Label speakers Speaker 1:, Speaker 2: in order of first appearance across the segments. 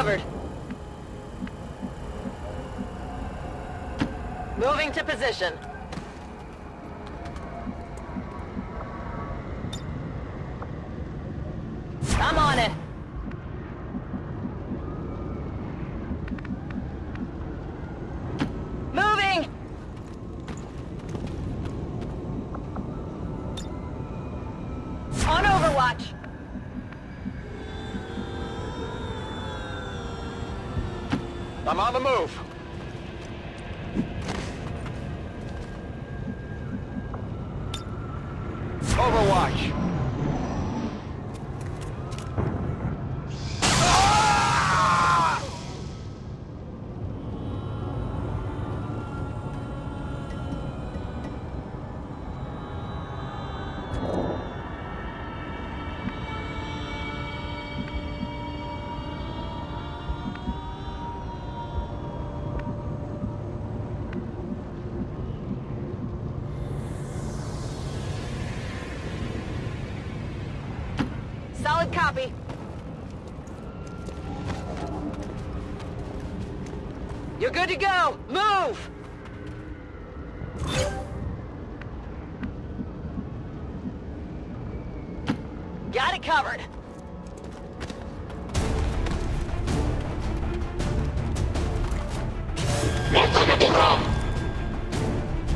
Speaker 1: covered. Moving to position. I'm on
Speaker 2: I'm on the move. Overwatch.
Speaker 1: Copy. You're good to go. Move! Got it covered.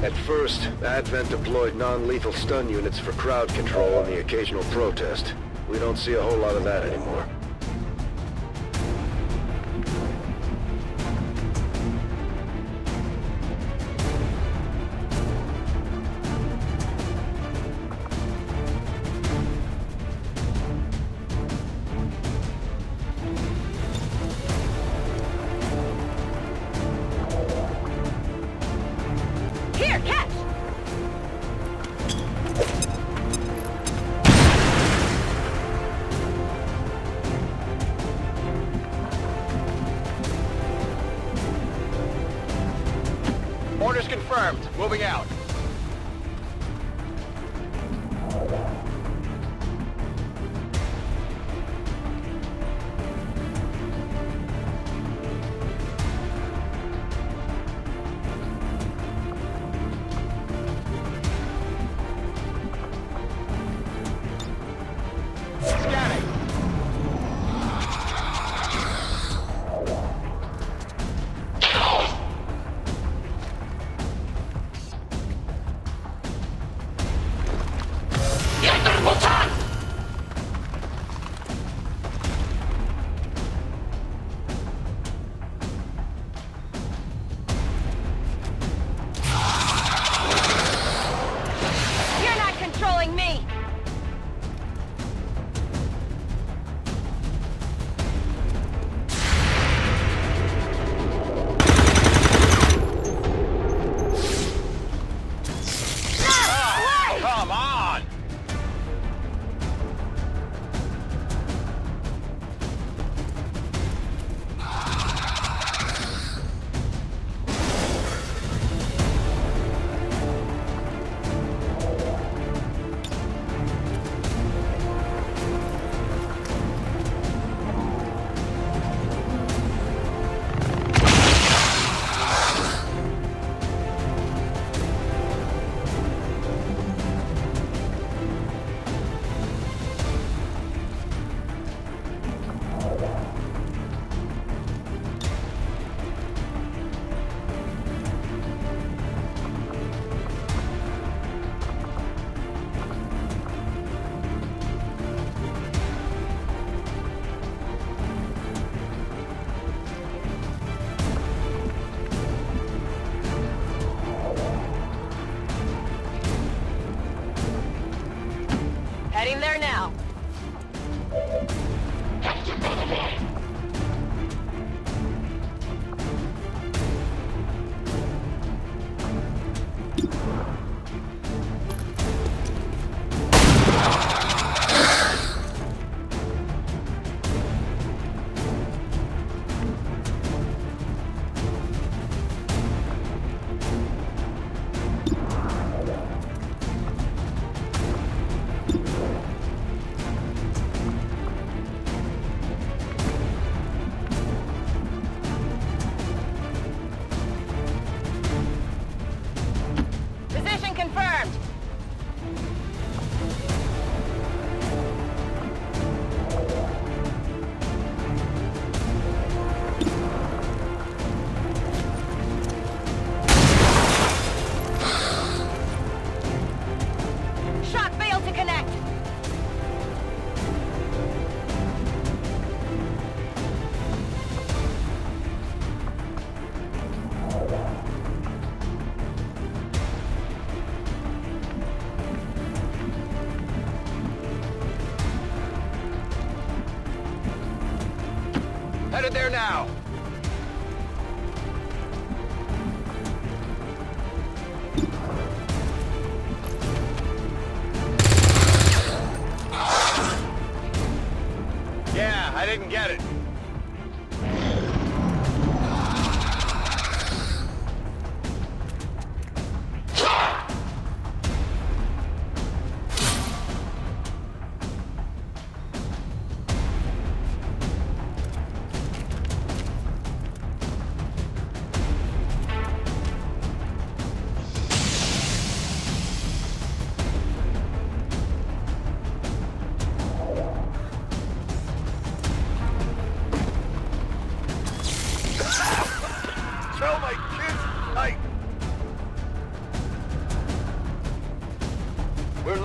Speaker 3: At first, Advent deployed non-lethal stun units for crowd control and the occasional protest. We don't see a whole lot of that anymore.
Speaker 2: Confirmed. Moving out.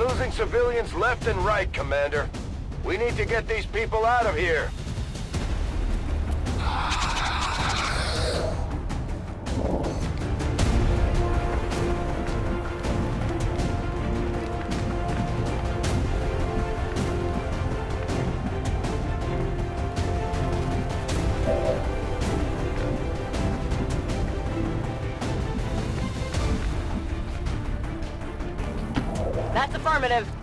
Speaker 2: Losing civilians left and right, Commander. We need to get these people out of here.
Speaker 1: Affirmative.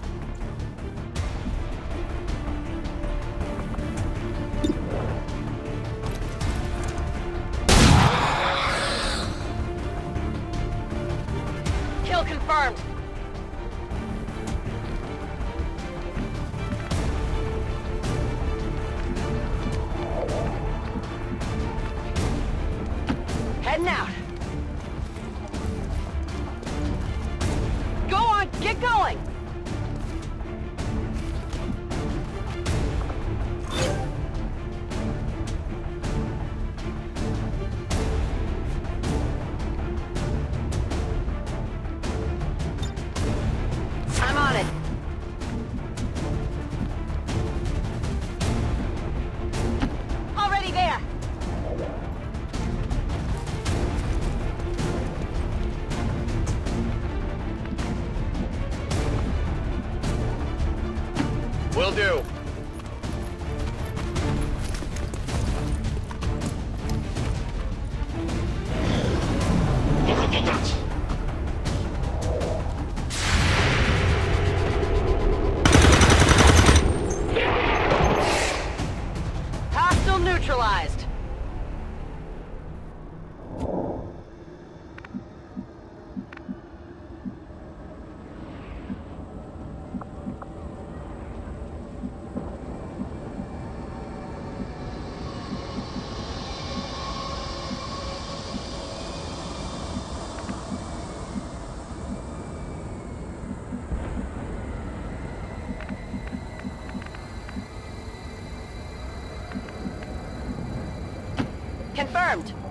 Speaker 1: Confirmed.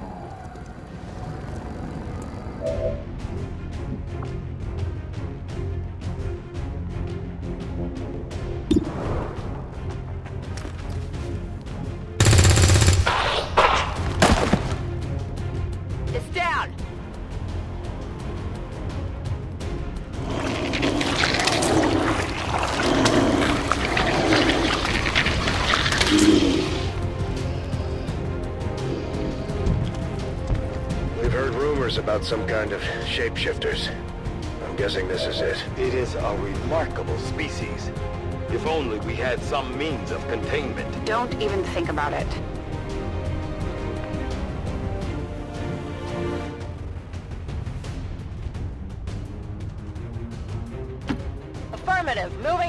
Speaker 3: About some kind of shapeshifters. I'm guessing this is it.
Speaker 2: It is a remarkable species. If only we had some means of containment.
Speaker 4: Don't even think about it.
Speaker 1: Affirmative. Moving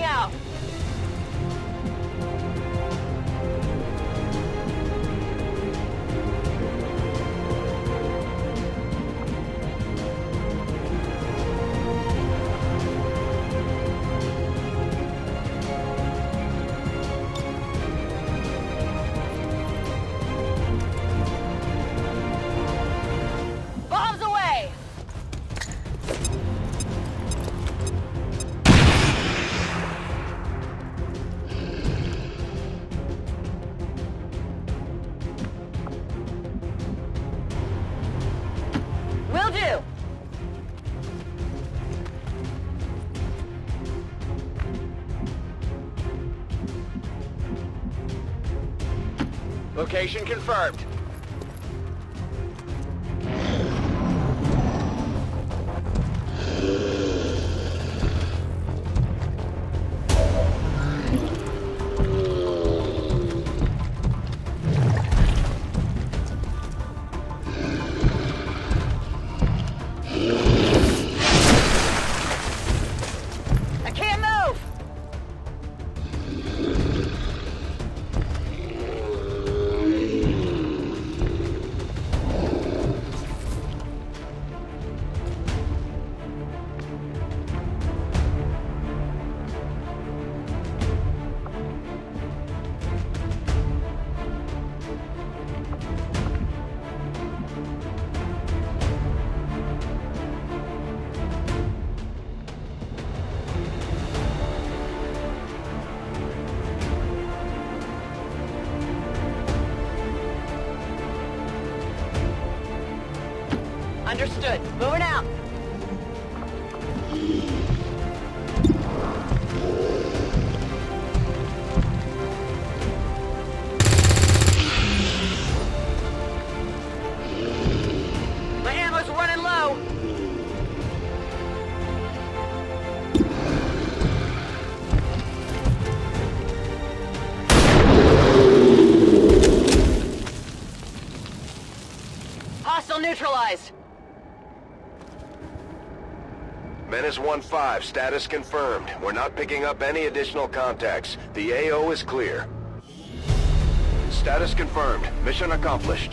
Speaker 2: Location confirmed.
Speaker 1: Understood. Moving out. My ammo's running low. Hostile neutralized.
Speaker 3: Menace 1-5, status confirmed. We're not picking up any additional contacts. The AO is clear. Status confirmed. Mission accomplished.